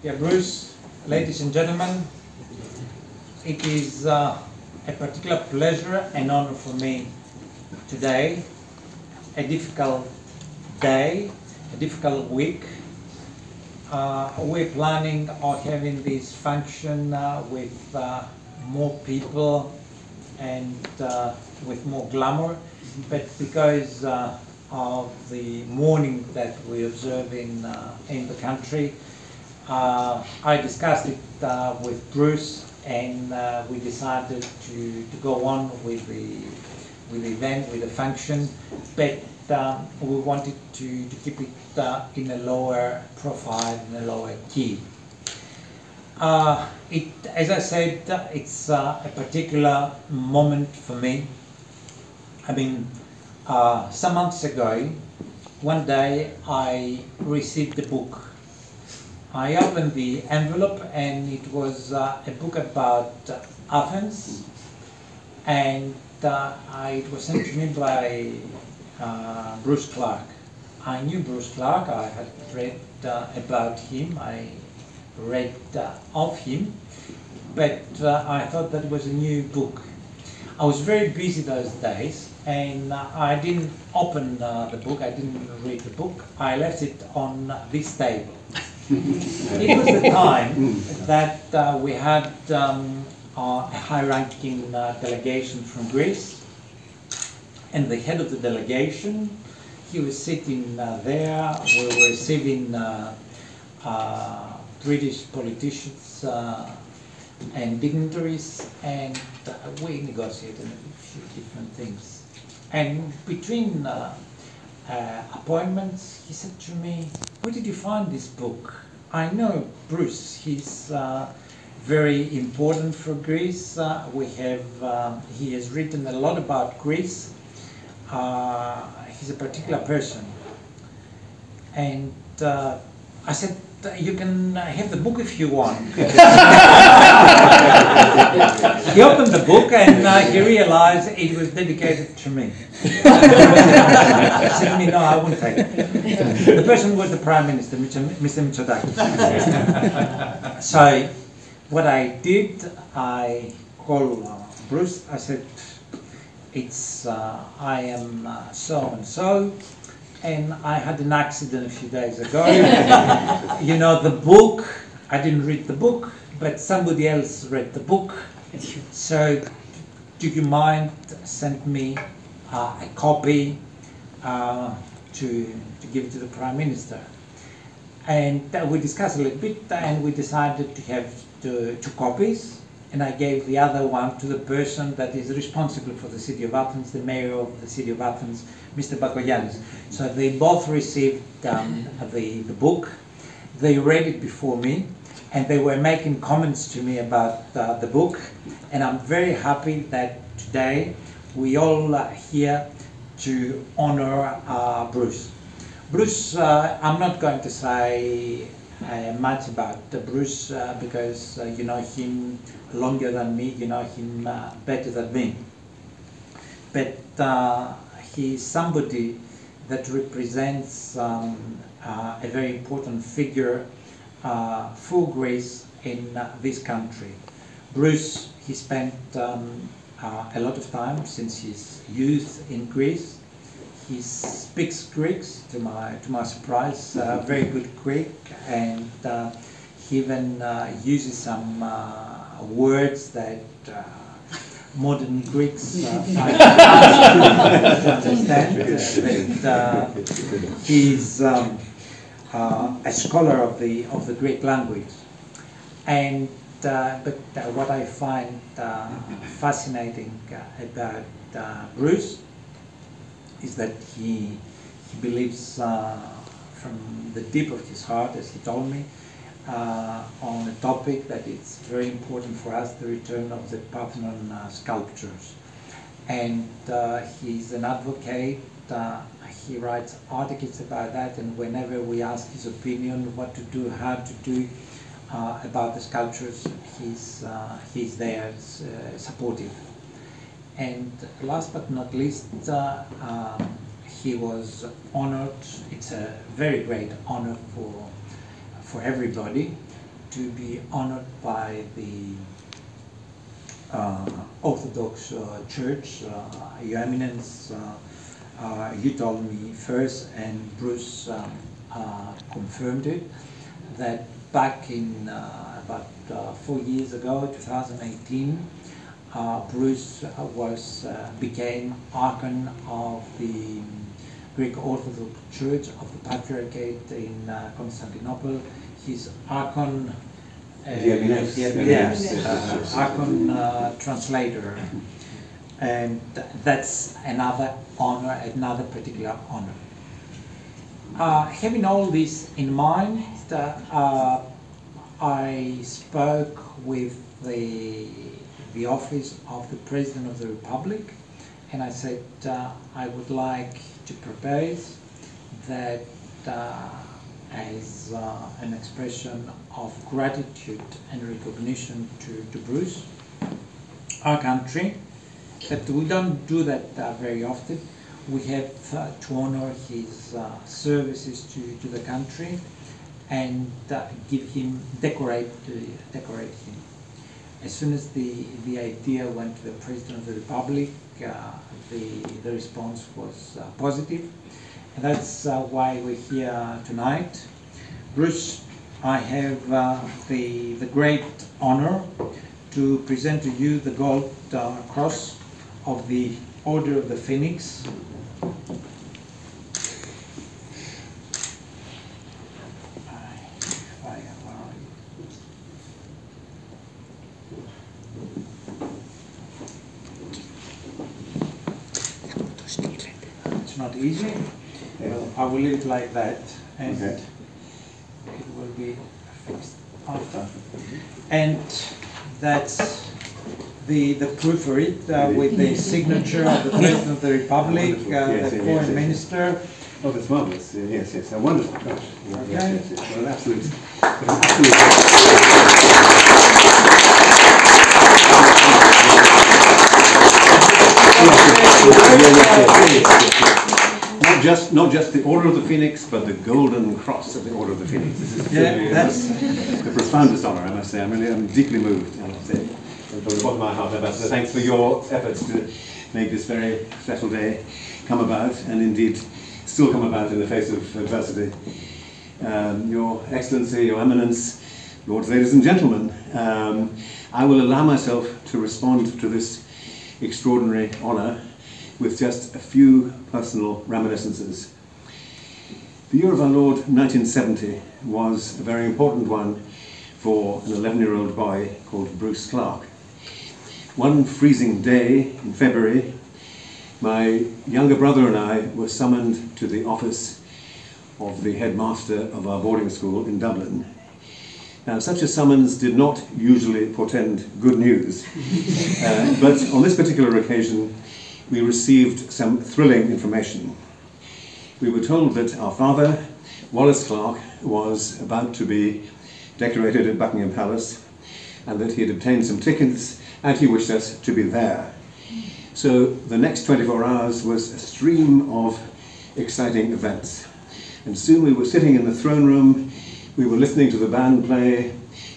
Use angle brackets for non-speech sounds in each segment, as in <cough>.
Yeah, Bruce, ladies and gentlemen, it is uh, a particular pleasure and honor for me today, a difficult day, a difficult week. Uh, we're planning on having this function uh, with uh, more people and uh, with more glamour, but because uh, of the mourning that we observe in, in the country, uh, I discussed it uh, with Bruce and uh, we decided to, to go on with the, with the event, with the function, but um, we wanted to, to keep it uh, in a lower profile, in a lower key. Uh, it, as I said, it's uh, a particular moment for me. I mean, some months ago, one day I received the book I opened the envelope and it was uh, a book about uh, Athens. And uh, I, it was sent to me by uh, Bruce Clark. I knew Bruce Clark, I had read uh, about him, I read uh, of him, but I thought that it was a new book. I was very busy those days and I didn't open the book, I didn't read the book, I left it on this table it was the time that uh, we had um, a high-ranking uh, delegation from Greece, and the head of the delegation, he was sitting uh, there. We were receiving uh, uh, British politicians uh, and dignitaries, and we negotiated a few different things. And between uh, appointments, he said to me, where did you find this book? I know Bruce, he's uh, very important for Greece. Uh, we have, uh, he has written a lot about Greece. Uh, he's a particular person. And uh, I said, you can have the book if you want. <laughs> he opened the book and uh, he realized it was dedicated to me. said no, I won't take it. The person was the Prime Minister, Mr. Mitsotakis. <laughs> so what I did, I called uh, Bruce, I said, it's, uh, I am uh, so and so, and I had an accident a few days ago. <laughs> you know, the book, I didn't read the book, but somebody else read the book. So, do you mind send me uh, a copy uh, to, to give to the Prime Minister? And uh, we discussed a little bit, and we decided to have two, two copies and I gave the other one to the person that is responsible for the city of Athens, the mayor of the city of Athens, Mr. Bakoyannis. So they both received um, the, the book, they read it before me, and they were making comments to me about uh, the book, and I'm very happy that today we all are here to honor uh, Bruce. Bruce, uh, I'm not going to say uh, much about Bruce uh, because uh, you know him longer than me, you know him better than me. But he's somebody that represents um, a very important figure for Greece in this country. Bruce, he spent um, uh, a lot of time since his youth in Greece. He speaks Greek, to my to my surprise, uh, very good Greek, and uh, he even uh, uses some uh, words that uh, modern Greeks uh, find hard to understand. he's um, uh, a scholar of the of the Greek language, and uh, but uh, what I find fascinating about Bruce is that he, he believes uh, from the deep of his heart, as he told me, uh, on a topic that is very important for us, the return of the Parthenon uh, sculptures. And uh, he's an advocate, uh, he writes articles about that, and whenever we ask his opinion, what to do, how to do uh, about the sculptures, he's, he's there, supportive. And last but not least, uh, um, he was honored. It's a very great honor for, for everybody to be honored by the uh, Orthodox uh, Church. Uh, Your Eminence, uh, you told me first, and Bruce um, confirmed it, that back in about four years ago, 2018, uh, Bruce was uh, became archon of the Greek Orthodox Church of the Patriarchate in uh, Constantinople. He's archon. Uh, yes, archon translator, and that's another honor, another particular honor. Uh, having all this in mind, uh, I spoke with the the office of the President of the Republic and I said uh, I would like to propose that uh, as uh, an expression of gratitude and recognition to, to Bruce, our country, that we don't do that uh, very often. We have uh, to honor his uh, services to, to the country and give him, decorate, decorate him as soon as the, the idea went to the President of the Republic, uh, the, the response was uh, positive. And that's uh, why we're here tonight. Bruce, I have uh, the, the great honor to present to you the Gold Cross of the Order of the Phoenix. not easy. Yeah. I will leave it like that and okay. it will be fixed after. And that's the, the proof for it uh, with the signature of the President of the Republic, uh, yes, the yes, Foreign yes, Minister. Oh, that's marvelous. Yes, yes. A wonderful. Gosh. Okay. Yes, yes, yes. Well, absolute. absolute not just not just the Order of the Phoenix, but the Golden Cross of the Order of the Phoenix. This is yeah, that's the profoundest honour, I must say. I'm really I'm deeply moved, I must say, from the bottom of my heart, Ambassador. Thanks for your efforts to make this very special day come about, and indeed still come about in the face of adversity. Um, your Excellency, Your Eminence, Lords, ladies and gentlemen, um, I will allow myself to respond to this extraordinary honour with just a few personal reminiscences. The year of our Lord 1970 was a very important one for an 11 year old boy called Bruce Clark. One freezing day in February, my younger brother and I were summoned to the office of the headmaster of our boarding school in Dublin. Now, such a summons did not usually portend good news, <laughs> uh, but on this particular occasion, we received some thrilling information. We were told that our father, Wallace Clark, was about to be decorated at Buckingham Palace and that he had obtained some tickets and he wished us to be there. So the next 24 hours was a stream of exciting events. And soon we were sitting in the throne room, we were listening to the band play,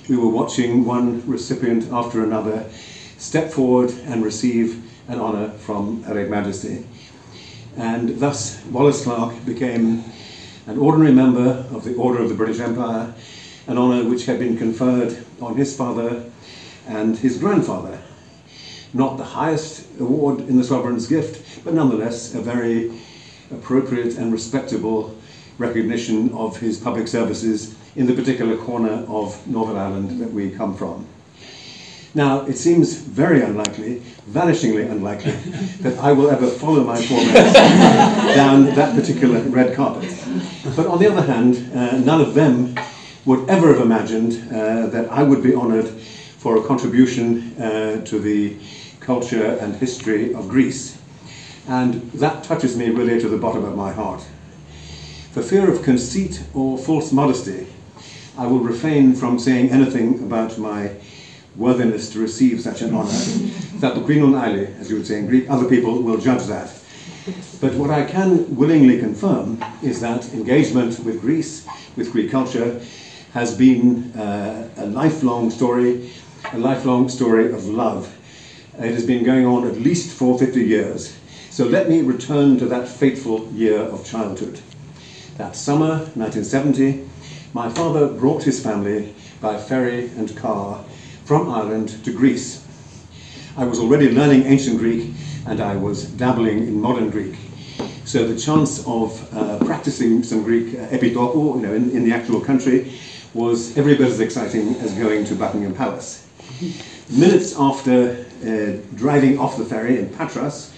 we were watching one recipient after another step forward and receive an honour from Her Majesty. And thus Wallace Clark became an ordinary member of the Order of the British Empire, an honour which had been conferred on his father and his grandfather. Not the highest award in the sovereign's gift, but nonetheless a very appropriate and respectable recognition of his public services in the particular corner of Northern Ireland that we come from. Now, it seems very unlikely, vanishingly unlikely, <laughs> that I will ever follow my forebears <laughs> down that particular red carpet. But on the other hand, uh, none of them would ever have imagined uh, that I would be honoured for a contribution uh, to the culture and history of Greece. And that touches me really to the bottom of my heart. For fear of conceit or false modesty, I will refrain from saying anything about my worthiness to receive such an honour. that the Queen Aile, as you would say in Greek, other people will judge that. But what I can willingly confirm is that engagement with Greece, with Greek culture, has been uh, a lifelong story, a lifelong story of love. It has been going on at least for 50 years. So let me return to that fateful year of childhood. That summer, 1970, my father brought his family by ferry and car from Ireland to Greece. I was already learning ancient Greek and I was dabbling in modern Greek. So the chance of uh, practicing some Greek uh, you know, in, in the actual country, was every bit as exciting as going to Buckingham Palace. Minutes after uh, driving off the ferry in Patras,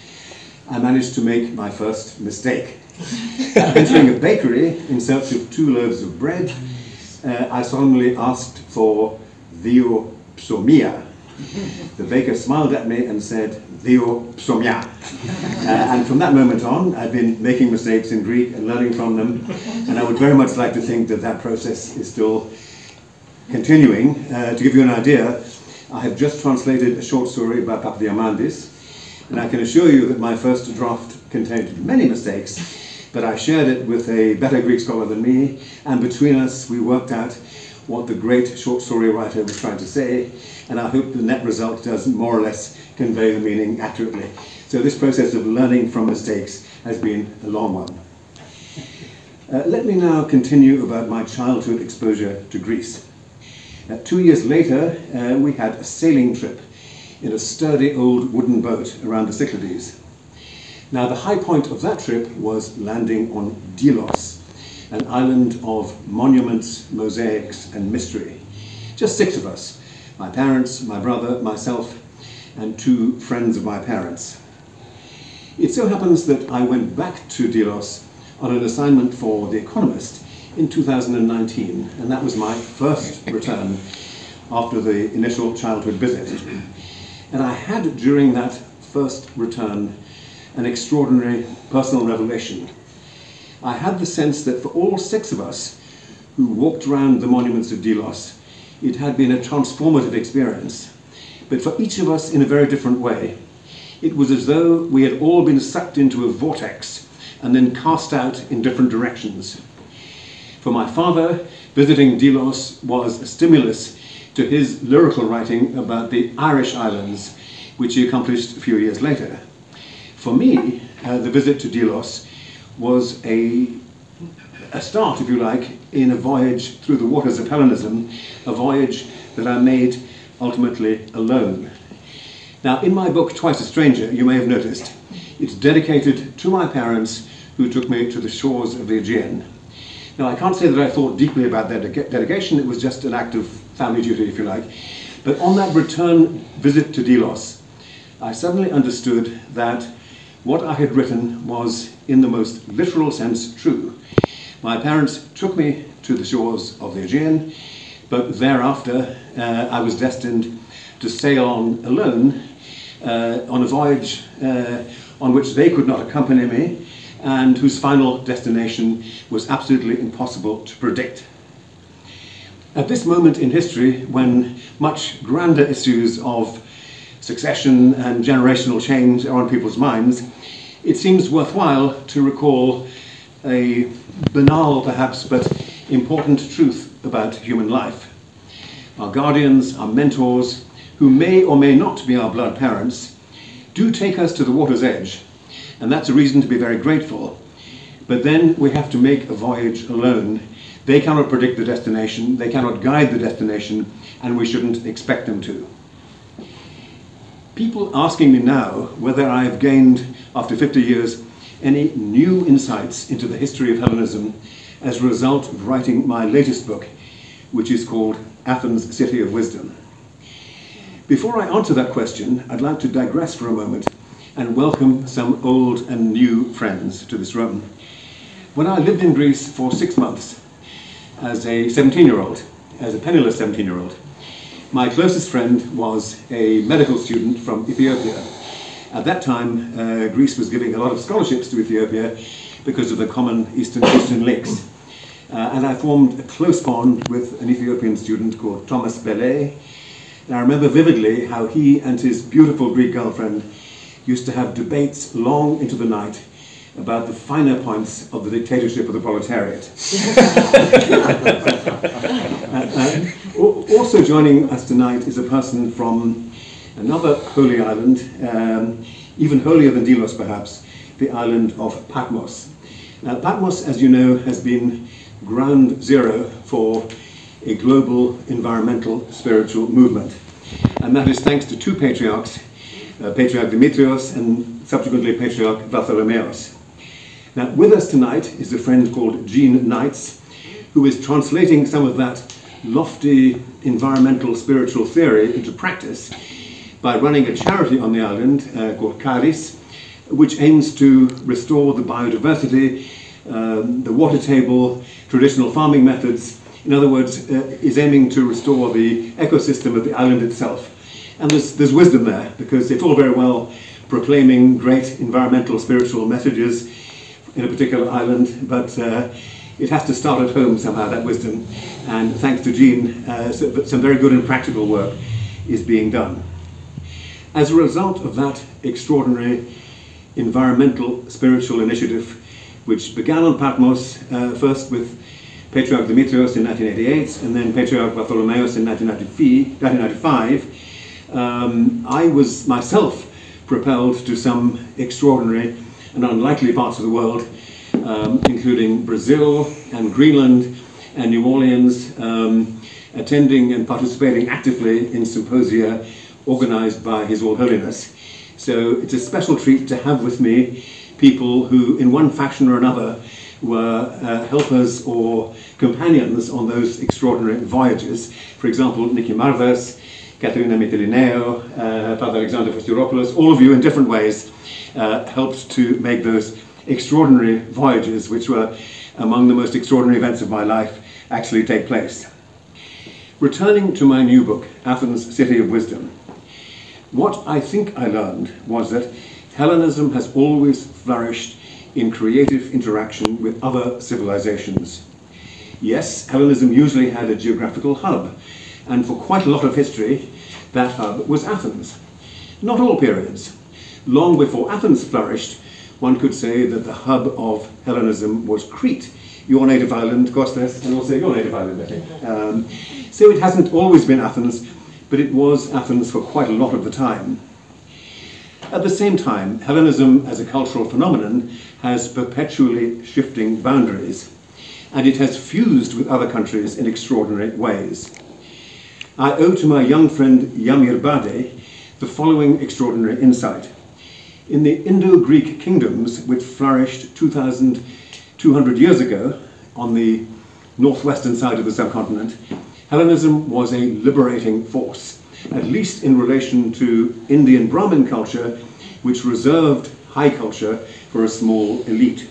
I managed to make my first mistake. <laughs> Entering a bakery in search of two loaves of bread, uh, I solemnly asked for dio psomia. The baker smiled at me and said, Dio psomia. Uh, and from that moment on, I've been making mistakes in Greek and learning from them. And I would very much like to think that that process is still continuing. Uh, to give you an idea, I have just translated a short story by Papadiamandis. And I can assure you that my first draft contained many mistakes, but I shared it with a better Greek scholar than me, and between us we worked out what the great short story writer was trying to say, and I hope the net result does more or less convey the meaning accurately. So this process of learning from mistakes has been a long one. Uh, let me now continue about my childhood exposure to Greece. Uh, two years later, uh, we had a sailing trip in a sturdy old wooden boat around the Cyclades. Now, the high point of that trip was landing on Delos, an island of monuments, mosaics, and mystery. Just six of us my parents, my brother, myself, and two friends of my parents. It so happens that I went back to Delos on an assignment for The Economist in 2019, and that was my first return after the initial childhood visit. And I had during that first return an extraordinary personal revelation. I had the sense that for all six of us who walked around the monuments of Delos, it had been a transformative experience. But for each of us in a very different way. It was as though we had all been sucked into a vortex and then cast out in different directions. For my father, visiting Delos was a stimulus to his lyrical writing about the Irish islands, which he accomplished a few years later. For me, uh, the visit to Delos was a, a start, if you like, in a voyage through the waters of Hellenism, a voyage that I made ultimately alone. Now, in my book, Twice a Stranger, you may have noticed, it's dedicated to my parents who took me to the shores of the Aegean. Now, I can't say that I thought deeply about that dedication, it was just an act of family duty, if you like. But on that return visit to Delos, I suddenly understood that what I had written was, in the most literal sense, true. My parents took me to the shores of the Aegean, but thereafter uh, I was destined to sail on alone uh, on a voyage uh, on which they could not accompany me and whose final destination was absolutely impossible to predict. At this moment in history, when much grander issues of succession and generational change are on people's minds, it seems worthwhile to recall a banal, perhaps, but important truth about human life. Our guardians, our mentors, who may or may not be our blood parents, do take us to the water's edge, and that's a reason to be very grateful. But then we have to make a voyage alone. They cannot predict the destination, they cannot guide the destination, and we shouldn't expect them to. People asking me now whether I have gained, after 50 years, any new insights into the history of Hellenism as a result of writing my latest book, which is called Athens, City of Wisdom. Before I answer that question, I'd like to digress for a moment and welcome some old and new friends to this room. When I lived in Greece for six months as a 17-year-old, as a penniless 17-year-old, my closest friend was a medical student from Ethiopia. At that time, uh, Greece was giving a lot of scholarships to Ethiopia because of the common Eastern Christian links. Uh, and I formed a close bond with an Ethiopian student called Thomas Belay, and I remember vividly how he and his beautiful Greek girlfriend used to have debates long into the night about the finer points of the dictatorship of the proletariat. <laughs> <laughs> uh, uh, also joining us tonight is a person from another holy island, um, even holier than Delos perhaps, the island of Patmos. Now, Patmos, as you know, has been ground zero for a global environmental spiritual movement. And that is thanks to two patriarchs, uh, Patriarch Demetrios and subsequently Patriarch Bartholomeos. Now, with us tonight is a friend called Jean Knights, who is translating some of that lofty environmental spiritual theory into practice by running a charity on the island uh, called Charis, which aims to restore the biodiversity, um, the water table, traditional farming methods. In other words, uh, is aiming to restore the ecosystem of the island itself. And there's, there's wisdom there, because it's all very well proclaiming great environmental spiritual messages in a particular island, but uh, it has to start at home somehow, that wisdom. And thanks to Jean, uh, some very good and practical work is being done. As a result of that extraordinary environmental spiritual initiative, which began on Patmos, uh, first with Patriarch Demetrios in 1988, and then Patriarch Bartholomeus in 1995, um, I was myself propelled to some extraordinary and unlikely parts of the world, um, including Brazil and Greenland and New Orleans, um, attending and participating actively in symposia organized by His Holiness. So it's a special treat to have with me people who, in one fashion or another, were uh, helpers or companions on those extraordinary voyages. For example, Nicky Marves, Caterina Mytilineou, uh, Father Alexander Fostiropoulos, all of you in different ways uh, helped to make those extraordinary voyages, which were among the most extraordinary events of my life, actually take place. Returning to my new book, Athens, City of Wisdom, what I think I learned was that Hellenism has always flourished in creative interaction with other civilizations. Yes, Hellenism usually had a geographical hub, and for quite a lot of history, that hub was Athens. Not all periods, long before Athens flourished, one could say that the hub of Hellenism was Crete, your native island, Kostas, and also your native island, I. Um, so it hasn't always been Athens, but it was Athens for quite a lot of the time. At the same time, Hellenism as a cultural phenomenon has perpetually shifting boundaries, and it has fused with other countries in extraordinary ways. I owe to my young friend Yamir Bade the following extraordinary insight. In the Indo-Greek kingdoms, which flourished 2,200 years ago on the northwestern side of the subcontinent, Hellenism was a liberating force, at least in relation to Indian Brahmin culture, which reserved high culture for a small elite.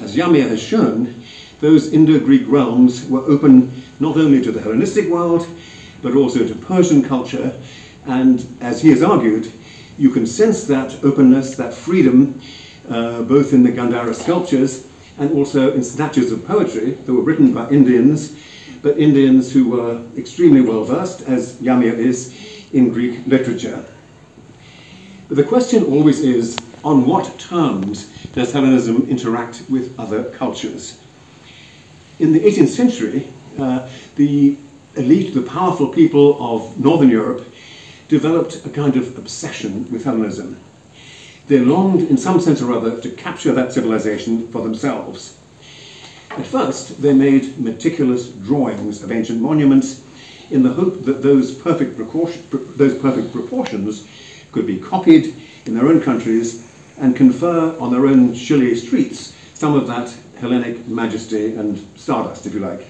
As Yamir has shown, those Indo-Greek realms were open not only to the Hellenistic world, but also to Persian culture, and as he has argued, you can sense that openness, that freedom, uh, both in the Gandhara sculptures and also in snatches of poetry that were written by Indians, but Indians who were extremely well versed, as Yamir is, in Greek literature. But the question always is, on what terms does Hellenism interact with other cultures? In the 18th century, uh, the elite, the powerful people of Northern Europe, developed a kind of obsession with Hellenism. They longed, in some sense or other, to capture that civilization for themselves. At first, they made meticulous drawings of ancient monuments in the hope that those perfect, those perfect proportions could be copied in their own countries and confer on their own chilly streets some of that Hellenic majesty and stardust, if you like.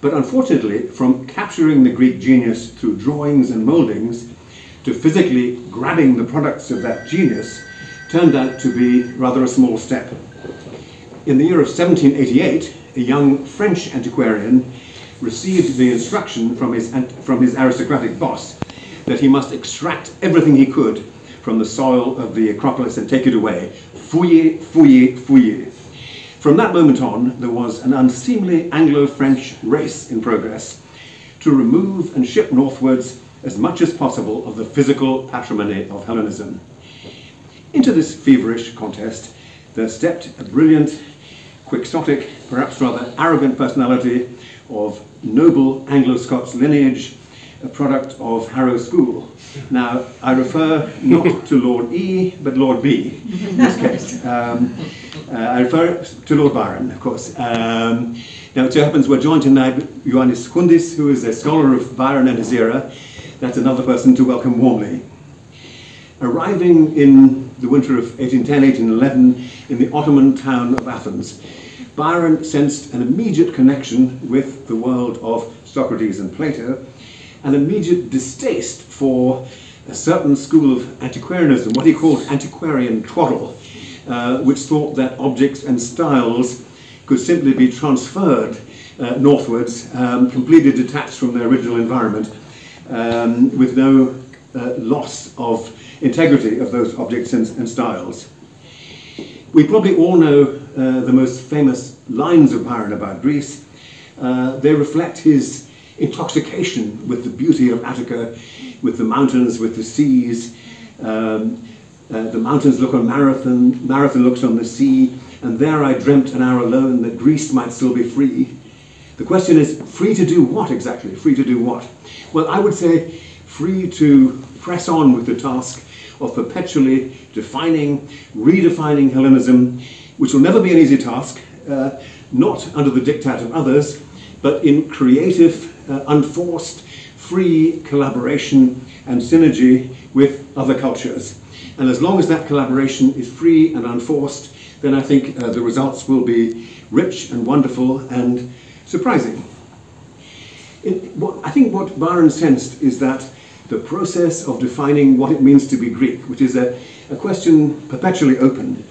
But unfortunately, from capturing the Greek genius through drawings and mouldings to physically grabbing the products of that genius turned out to be rather a small step. In the year of 1788, a young French antiquarian received the instruction from his, from his aristocratic boss that he must extract everything he could from the soil of the Acropolis and take it away. Fouiller, fouiller, fouiller. From that moment on, there was an unseemly Anglo-French race in progress to remove and ship northwards as much as possible of the physical patrimony of Hellenism. Into this feverish contest, there stepped a brilliant, quixotic, perhaps rather arrogant personality of noble Anglo-Scots lineage, a product of Harrow School. Now, I refer not to Lord E, but Lord B in this case. Um, uh, I refer to Lord Byron, of course. Um, now, it so happens we're joined tonight with Ioannis Koundis, who is a scholar of Byron and his era. That's another person to welcome warmly. Arriving in the winter of 1810-1811 in the Ottoman town of Athens, Byron sensed an immediate connection with the world of Socrates and Plato, an immediate distaste for a certain school of antiquarianism, what he called antiquarian twaddle, uh, which thought that objects and styles could simply be transferred uh, northwards, um, completely detached from their original environment, um, with no uh, loss of integrity of those objects and, and styles. We probably all know uh, the most famous lines of Byron about Greece. Uh, they reflect his intoxication with the beauty of Attica, with the mountains, with the seas. Um, uh, the mountains look on Marathon, Marathon looks on the sea, and there I dreamt an hour alone that Greece might still be free. The question is, free to do what exactly? Free to do what? Well, I would say free to press on with the task of perpetually defining, redefining Hellenism, which will never be an easy task, uh, not under the diktat of others, but in creative, uh, unforced, free collaboration and synergy with other cultures. And as long as that collaboration is free and unforced, then I think uh, the results will be rich and wonderful and surprising. It, what, I think what Byron sensed is that the process of defining what it means to be Greek, which is a, a question perpetually open,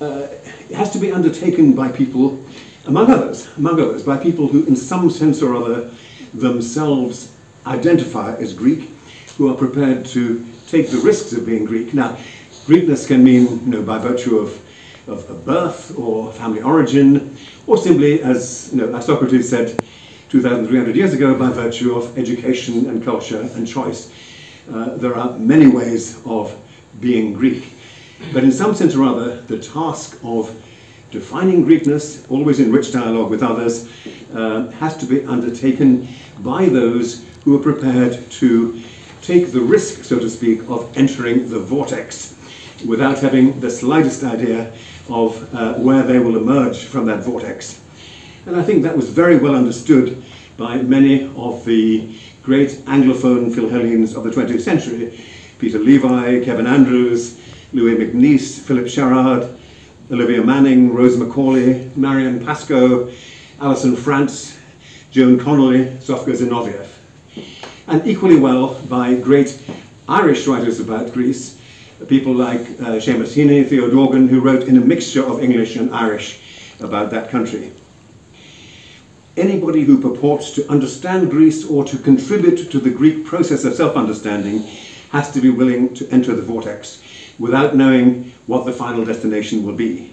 uh, has to be undertaken by people, among others, among others, by people who in some sense or other themselves identify as Greek, who are prepared to take the risks of being Greek. Now, Greekness can mean, you know, by virtue of, of, birth or family origin, or simply, as, you know, as Socrates said, 2,300 years ago by virtue of education and culture and choice. Uh, there are many ways of being Greek. But in some sense or other, the task of defining Greekness, always in rich dialogue with others, uh, has to be undertaken by those who are prepared to take the risk, so to speak, of entering the vortex without having the slightest idea of uh, where they will emerge from that vortex. And I think that was very well understood by many of the great Anglophone Philhellenes of the 20th century. Peter Levi, Kevin Andrews, Louis MacNeice, Philip Sherrard, Olivia Manning, Rose Macaulay, Marion Pascoe, Alison Frantz, Joan Connelly, Sofka Zinovieff. And equally well by great Irish writers about Greece, people like uh, Seamus Heaney, Theo Dorgan, who wrote in a mixture of English and Irish about that country anybody who purports to understand Greece or to contribute to the Greek process of self-understanding has to be willing to enter the vortex without knowing what the final destination will be.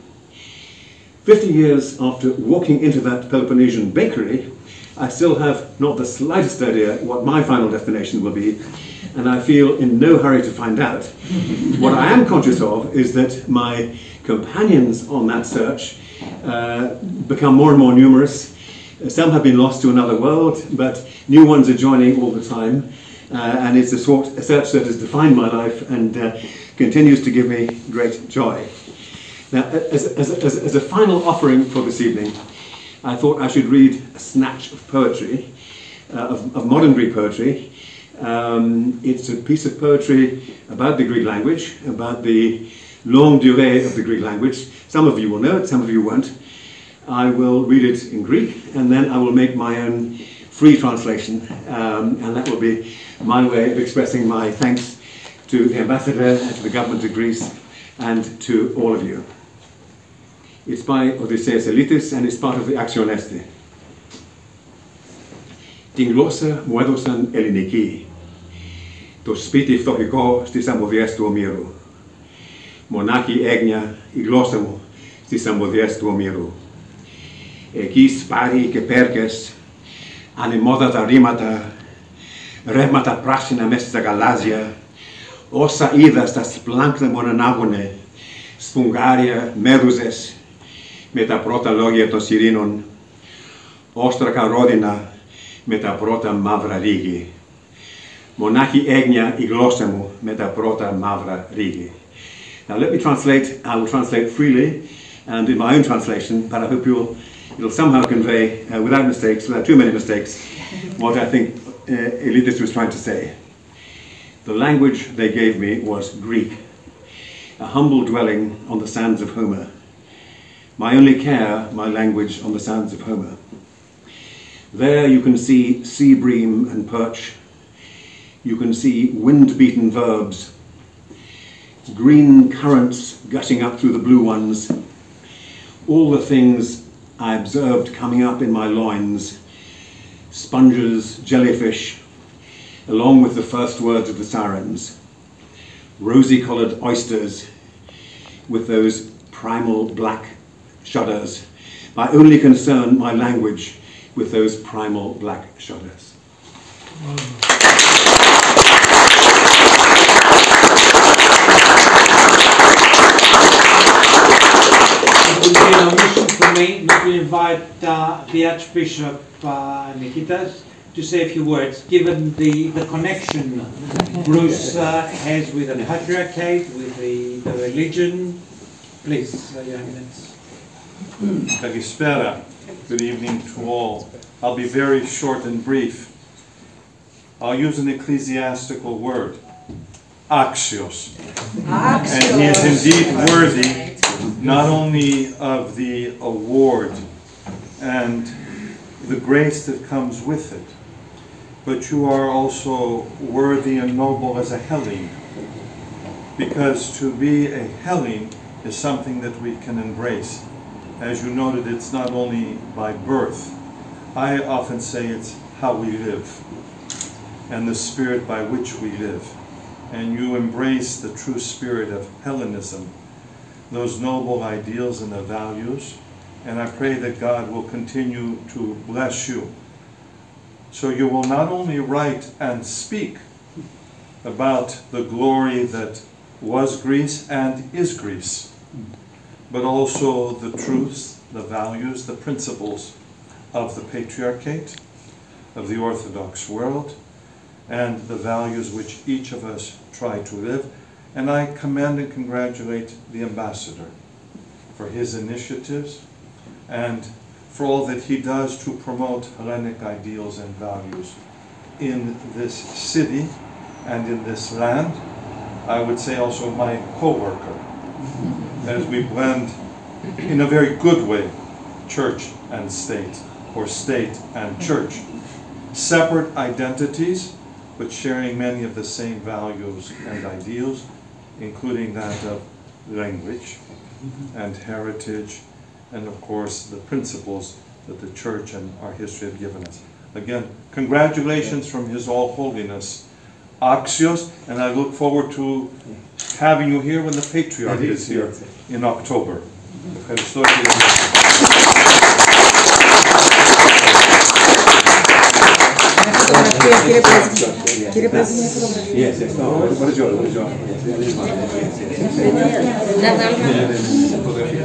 50 years after walking into that Peloponnesian bakery, I still have not the slightest idea what my final destination will be, and I feel in no hurry to find out. <laughs> what I am conscious of is that my companions on that search uh, become more and more numerous, some have been lost to another world, but new ones are joining all the time. Uh, and it's a, sort, a search that has defined my life and uh, continues to give me great joy. Now, as, as, as, as, a final offering for this evening, I thought I should read a snatch of poetry, uh, of, of, modern Greek poetry. Um, it's a piece of poetry about the Greek language, about the longue durée of the Greek language. Some of you will know it, some of you won't. I will read it in Greek and then I will make my own free translation um, and that will be my way of expressing my thanks to the ambassador and to the government of Greece and to all of you. It's by Odysseus Elitis and it's part of the Action Est. Την γλώσσα μου έδωσαν ελληνική, το σπίτι φτωχικό στις αμμοδιές του ομήρου. Μονάχη έγνοια η γλώσσα μου στις αμμοδιές του ομήρου. εκεί σπάρι και πέρκες, ανεμόδατα ρήματα, ρεύματα πράσινα μέσα στα γαλάζια, όσα είδα στα σπλάνκτα μου ανάγωνε, σφουγγάρια, μέδουζες, με τα πρώτα λόγια των σιρήνων, όστρακαν ρόδινα με τα πρώτα μαύρα ρίγη. Μονάχη έγνοια η γλώσσα μου με τα πρώτα μαύρα ρίγη. Now let me translate, I will translate freely and in my own translation, but I hope you'll, will somehow convey, uh, without mistakes, without too many mistakes, what I think uh, Elytis was trying to say. The language they gave me was Greek, a humble dwelling on the sands of Homer. My only care, my language on the sands of Homer. There you can see sea bream and perch. You can see wind-beaten verbs, green currents gutting up through the blue ones, all the things I observed coming up in my loins, sponges, jellyfish, along with the first words of the sirens, rosy-coloured oysters with those primal black shudders. My only concern, my language, with those primal black shudders. It would be an omission for me not to invite uh, the Archbishop uh, Nikitas to say a few words, given the, the connection Bruce uh, has with the patriarchate, with the, the religion. Please, uh, Your Eminence. Good evening to all. I'll be very short and brief. I'll use an ecclesiastical word, axios. And he is indeed worthy not only of the award and the grace that comes with it, but you are also worthy and noble as a Hellene. Because to be a Hellene is something that we can embrace. As you noted, it's not only by birth. I often say it's how we live and the spirit by which we live. And you embrace the true spirit of Hellenism, those noble ideals and the values. And I pray that God will continue to bless you. So you will not only write and speak about the glory that was Greece and is Greece, but also the truths, the values, the principles of the patriarchate, of the Orthodox world, and the values which each of us try to live. And I commend and congratulate the ambassador for his initiatives and for all that he does to promote Hellenic ideals and values in this city and in this land. I would say also my co-worker, <laughs> as we blend in a very good way church and state, or state and church. Separate identities, but sharing many of the same values and ideals, including that of language and heritage, and of course the principles that the church and our history have given us. Again, congratulations from His All Holiness, Axios, and I look forward to having you here when the Patriarch is here in October. Ευχαριστώ κύριε. Φωτογραφία, κύριε Πρέσβη. Κύριε Πρέσβη, μια φωτογραφία. Yes, yes, no, what a joy, what a joy. Yes, that is my, yes, yes. Να βγάλουμε. Φωτογραφία.